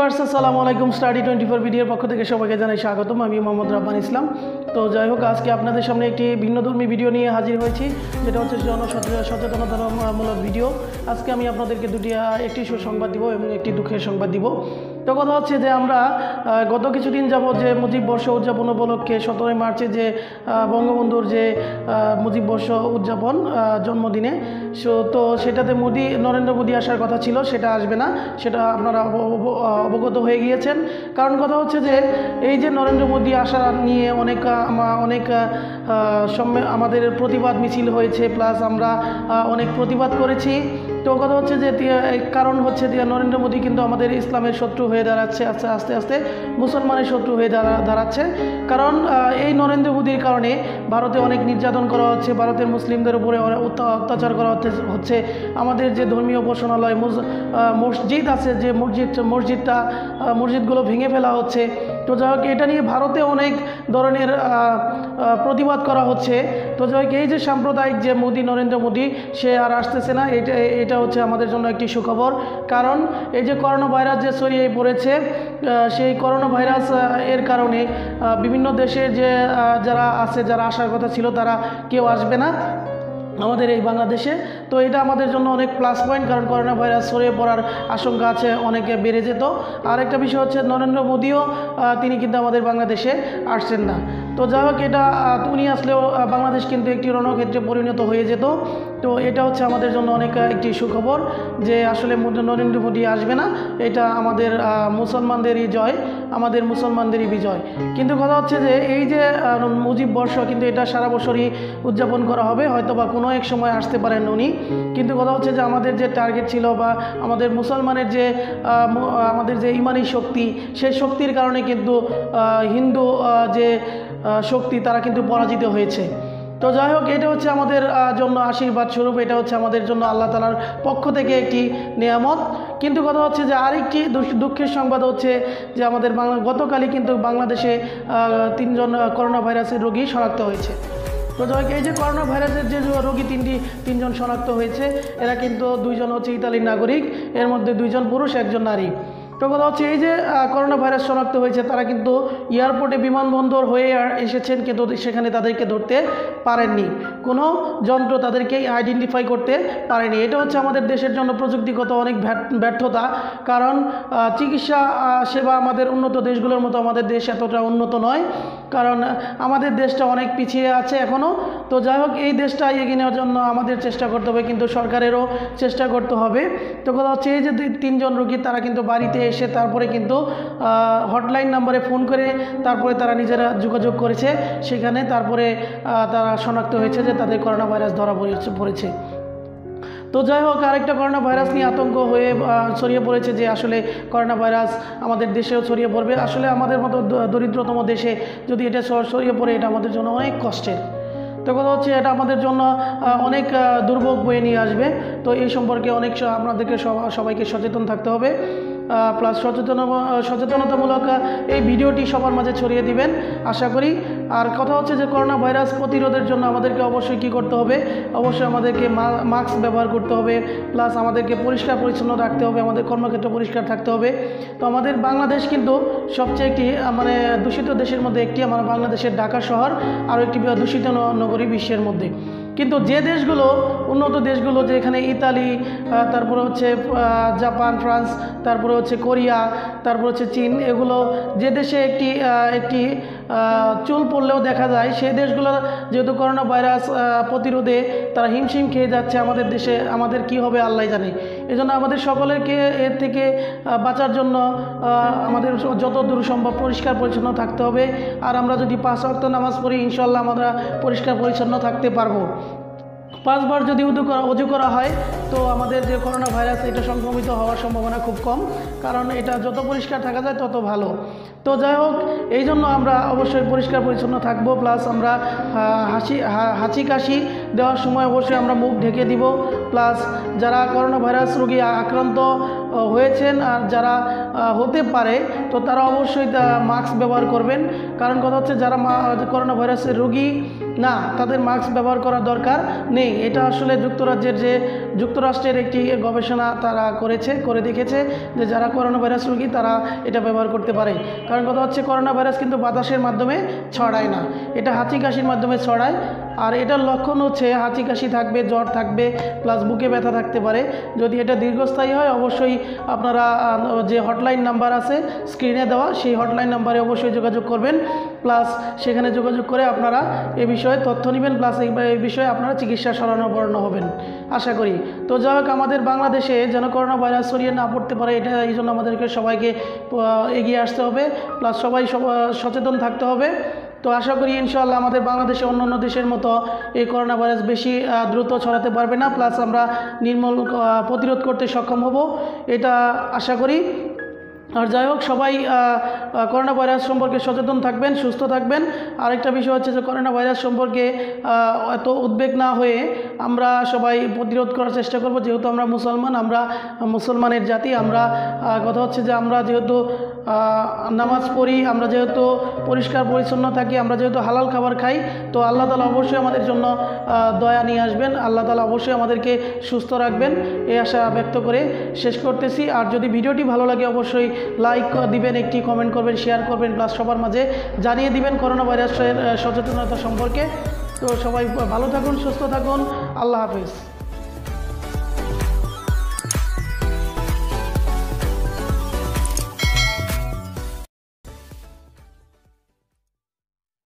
Viewers, আসসালামু আলাইকুম। Study twenty four ভিডিওর পক্ষ থেকে সবাইকে জানাই স্বাগতম। আমি মোহাম্মদ রাব্বান ইসলাম। তো যাই হোক, আজকে আপনাদের সামনে একটি ভিন্নধর্মী ভিডিও নিয়ে হাজির হয়েছি। যেটা হচ্ছে জনসচেতনতামূলক ভিডিও আজকে আমি আপনাদেরকে দুটি একটি সুসংবাদ দিব এবং একটি দুঃখের সংবাদ দিব। তো কথা হচ্ছে যে আমরা গত কিছুদিন যাব যে মুজিব বর্ষ উদযাপন উপলক্ষে সতেরোই মার্চে যে বঙ্গবন্ধুর যে মুজিব বর্ষ উদযাপন জন্মদিনে, সো, তো সেটাতে মোদি, নরেন্দ্র মোদী আসার কথা ছিল, সেটা আসবে না, সেটা আপনারা অব- অব- অবগত হয়ে গিয়েছেন। কারণ কথা হচ্ছে যে, এই যে নরেন্দ্র মোদী আসা নিয়ে অনেক অনেক আমাদের প্রতিবাদ মিছিল হয়েছে, প্লাস আমরা অনেক প্রতিবাদ করেছি। তো কথা হচ্ছে যে কারণ হচ্ছে নরেন্দ্র মোদী কিন্তু আমাদের ইসলামের শত্রু হয়ে দাঁড়াচ্ছে, আস্তে আস্তে আস্তে মুসলমানের শত্রু হয়ে দাঁড়া, দাঁড়াচ্ছে। কারণ এই নরেন্দ্র মোদীর কারণে ভারতে অনেক নির্যাতন করা হচ্ছে, ভারতের মুসলিমদের উপরে অত্যাচার করা হচ্ছে- আমাদের যে ধর্মীয় উপাসনালয় মুস- মসজিদ আছে, যে মসজিদ, মসজিদটা মসজিদগুলো ভেঙে ফেলা হচ্ছে। তো যাই হোক, এটা নিয়ে ভারতে অনেক ধরনের প্রতিবাদ করা হচ্ছে। তো যাই হোক, এই যে সাম্প্রদায়িক যে মোদী, নরেন্দ্র মোদী, সে আর আসতেছে না। এটা এটা হচ্ছে আমাদের জন্য একটি সুখবর। কারণ এই যে করোনা ভাইরাস যে ছড়িয়ে পড়েছে সেই করোনা ভাইরাস এর কারণে বিভিন্ন দেশের যে যারা আছে, যারা আসার কথা ছিল, তারা কেউ আসবে না। আমাদের এই বাংলাদেশে। তো এটা আমাদের জন্য অনেক প্লাস পয়েন্ট কারণ করোনা ভাইরাস ছড়িয়ে পড়ার আশঙ্কা আছে অনেকে বেড়ে যেত। আর একটা বিষয় হচ্ছে, নরেন্দ্র মোদীও তিনি কিন্তু আমাদের বাংলাদেশে আসছেন না। তো যাই হোক, এটা উনি আসলেও বাংলাদেশ কিন্তু একটি রণক্ষেত্রে পরিণত হয়ে যেত। তো এটা হচ্ছে আমাদের জন্য অনেক একটি সুখবর যে আসলে নরেন্দ্র মোদী আসবে না। এটা আমাদের মুসলমানদেরই জয়, আমাদের মুসলমানদেরই বিজয়। কিন্তু কথা হচ্ছে যে এই যে মুজিব বর্ষ কিন্তু এটা সারা বছরই উদযাপন করা হবে হয়তো বা কোনো এক সময় আসতে পারেন উনি। কিন্তু কথা হচ্ছে যে আমাদের যে টার্গেট ছিল বা আমাদের মুসলমানের যে আমাদের যে ইমানি শক্তি সেই শক্তির কারণে কিন্তু হিন্দু যে শক্তি তারা কিন্তু পরাজিত হয়েছে। তো যাই হোক, এটা হচ্ছে আমাদের জন্য আশীর্বাদ স্বরূপ, এটা হচ্ছে আমাদের জন্য আল্লাহ তালার পক্ষ থেকে একটি নিয়ামত। কিন্তু কথা হচ্ছে যে আরেকটি দুঃখ- দুঃখের সংবাদ হচ্ছে যে আমাদের বাংলা গতকালই কিন্তু বাংলাদেশে তিনজন করোনা ভাইরাসের রোগী শনাক্ত হয়েছে। তো যাই এই যে করোনা ভাইরাসের যে রোগী তিনটি, তিনজন শনাক্ত হয়েছে, এরা কিন্তু দুইজন হচ্ছে ইতালির নাগরিক, এর মধ্যে দুইজন পুরুষ, একজন নারী। তো কথা হচ্ছে এই যে করোনা ভাইরাস শনাক্ত হয়েছে, তারা কিন্তু এয়ারপোর্টে বিমানবন্দর হয়ে এসেছেন, কিন্তু সেখানে তাদেরকে ধরতে পারেননি। কোনো যন্ত্র তাদেরকে আইডেন্টিফাই করতে পারেনি। এটা হচ্ছে আমাদের দেশের জন্য প্রযুক্তিগত অনেক ব্যর্থতা, কারণ চিকিৎসা সেবা আমাদের উন্নত দেশগুলোর মতো আমাদের দেশ এতটা উন্নত নয়। কারণ আমাদের দেশটা অনেক পিছিয়ে আছে এখনও তো যাই হোক, এই দেশটা এগিয়ে নেওয়ার জন্য আমাদের চেষ্টা করতে হবে, কিন্তু সরকারেরও চেষ্টা করতে হবে। তো কথা হচ্ছে, এই যে দুই- তিনজন রোগী, তারা কিন্তু বাড়িতে এসে তারপরে কিন্তু হটলাইন নাম্বারে ফোন করে তারপরে তারা নিজেরা যোগাযোগ করেছে। সেখানে তারপরে তারা শনাক্ত হয়েছে যে তাদের করোনা ভাইরাস ধরা পড়েছে পড়েছে। তো যাই হোক, আরেকটা করোনা ভাইরাস নিয়ে আতঙ্ক হয়ে ছড়িয়ে পড়েছে যে আসলে করোনা ভাইরাস আমাদের দেশেও ছড়িয়ে পড়বে। আসলে আমাদের মতো দরিদ্রতম দেশে যদি এটা ছড়িয়ে পড়ে, এটা আমাদের জন্য অনেক কষ্টের। তো কথা হচ্ছে, এটা আমাদের জন্য অনেক দুর্ভোগ বয়ে নিয়ে আসবে। তো এই সম্পর্কে অনেক আপনাদেরকে সবাইকে সচেতন থাকতে হবে। প্লাস সচেতন সচেতনতামূলক এই ভিডিওটি সবার মাঝে ছড়িয়ে দিবেন। আশা করি। আর কথা হচ্ছে যে করোনা ভাইরাস প্রতিরোধের জন্য আমাদেরকে অবশ্যই কী করতে হবে? অবশ্যই আমাদেরকে মাস্ক ব্যবহার করতে হবে। প্লাস আমাদেরকে পরিষ্কার পরিচ্ছন্ন রাখতে হবে। আমাদের কর্মক্ষেত্র পরিষ্কার থাকতে হবে। তো আমাদের বাংলাদেশ কিন্তু সবচেয়ে একটি মানে দূষিত দেশের মধ্যে একটি, আমার বাংলাদেশের ঢাকা শহর, আরও একটি দূষিত নগরী বিশ্বের মধ্যে। কিন্তু যে দেশগুলো, উন্নত দেশগুলো যেখানে ইতালি তারপরে হচ্ছে জাপান, ফ্রান্স, তারপরে হচ্ছে কোরিয়া, তারপর হচ্ছে চীন, এগুলো যে দেশে একটি একটি চুল পড়লেও দেখা যায়, সেই দেশগুলো যেহেতু করোনা ভাইরাস প্রতিরোধে তারা হিমশিম খেয়ে যাচ্ছে আমাদের দেশে, আমাদের কি হবে আল্লাহ জানে। এই জন্য আমাদের সকলেরকে এর থেকে বাঁচার জন্য আমাদের যত দূর সম্ভব পরিষ্কার পরিচ্ছন্ন থাকতে হবে। আর আমরা যদি পাঁচ ওয়াক্ত নামাজ পড়ি ইনশাল্লাহ আমরা পরিষ্কার পরিচ্ছন্ন থাকতে পারব। পাঁচবার যদি উদু করা অজু করা হয়, তো আমাদের যে করোনা ভাইরাস এটা সংক্রমিত হওয়ার সম্ভাবনা খুব কম। কারণ এটা যত পরিষ্কার থাকা যায়, তত ভালো। তো যাই হোক, এই জন্য আমরা অবশ্যই পরিষ্কার পরিচ্ছন্ন থাকব। প্লাস আমরা হাসি হাঁচি কাশি দেওয়ার সময় অবশ্যই আমরা মুখ ঢেকে দিব। প্লাস যারা করোনা ভাইরাস রোগী আক্রান্ত হয়েছেন আর যারা হতে পারে, তো তারা অবশ্যই মাস্ক ব্যবহার করবেন। কারণ কথা হচ্ছে, যারা করোনা ভাইরাসের রোগী না, তাদের মাস্ক ব্যবহার করা দরকার নেই। এটা আসলে যুক্তরাজ্যের যে, যুক্তরাষ্ট্রের একটি গবেষণা তারা করেছে, করে দেখেছে যে যারা করোনা ভাইরাস রোগী তারা এটা ব্যবহার করতে পারে। কারণ কথা হচ্ছে করোনা ভাইরাস কিন্তু বাতাসের মাধ্যমে ছড়ায় না। এটা হাঁচি কাশির মাধ্যমে ছড়ায়। আর এটার লক্ষণ হচ্ছে হাঁচি কাশি থাকবে, জ্বর থাকবে, প্লাস বুকে ব্যথা থাকতে পারে। যদি এটা দীর্ঘস্থায়ী হয়, অবশ্যই আপনারা যে হটলাইন নাম্বার আছে, স্ক্রিনে দেওয়া, সেই হটলাইন নাম্বারে অবশ্যই যোগাযোগ করবেন। প্লাস সেখানে যোগাযোগ করে আপনারা এ বিষয়ে তথ্য নেবেন, প্লাস এই বিষয়ে আপনারা চিকিৎসা শরণাপন্ন হবেন। আশা করি। তো যাই হোক, আমাদের বাংলাদেশে যেন করোনা ভাইরাস ছড়িয়ে না পড়তে পারে, এটা এই জন্য আমাদেরকে সবাইকে এগিয়ে আসতে হবে। প্লাস সবাই সচেতন থাকতে হবে। তো আশা করি ইনশাল্লাহ আমাদের বাংলাদেশে অন্য অন্য দেশের মতো এই করোনা ভাইরাস বেশি দ্রুত ছড়াতে পারবে না। প্লাস আমরা নির্মূল প্রতিরোধ করতে সক্ষম হব। এটা আশা করি। আর যাই হোক, সবাই করোনা ভাইরাস সম্পর্কে সচেতন থাকবেন, সুস্থ থাকবেন। আরেকটা বিষয় হচ্ছে যে করোনা ভাইরাস সম্পর্কে এত উদ্বেগ না হয়ে আমরা সবাই প্রতিরোধ করার চেষ্টা করব। যেহেতু আমরা মুসলমান, আমরা মুসলমানের জাতি, আমরা কথা হচ্ছে যে, আমরা যেহেতু নামাজ পড়ি, আমরা যেহেতু পরিষ্কার পরিচ্ছন্ন থাকি, আমরা যেহেতু হালাল খাবার খাই, তো আল্লাহ তালা অবশ্যই আমাদের জন্য দয়া নিয়ে আসবেন। আল্লাহ তালা অবশ্যই আমাদেরকে সুস্থ রাখবেন, এই আশা ব্যক্ত করে শেষ করতেছি। আর যদি ভিডিওটি ভালো লাগে, অবশ্যই লাইক দিবেন, একটি কমেন্ট করবেন শেয়ার করবেন প্লাস সবার মাঝে জানিয়ে দিবেন করোনা ভাইরাসের সচেতনতা সম্পর্কে। তো সবাই ভালো থাকুন, সুস্থ থাকুন, আল্লাহ হাফিজ।